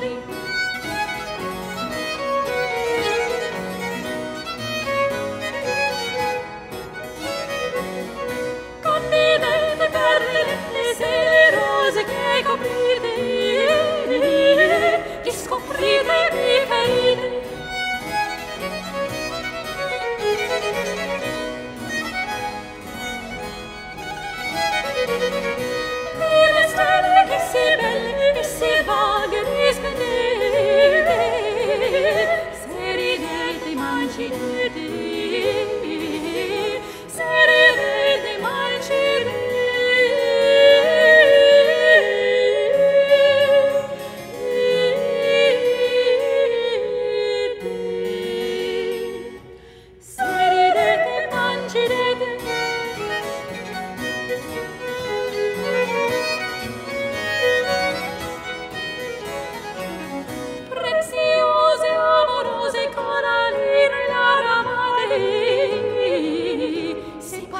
body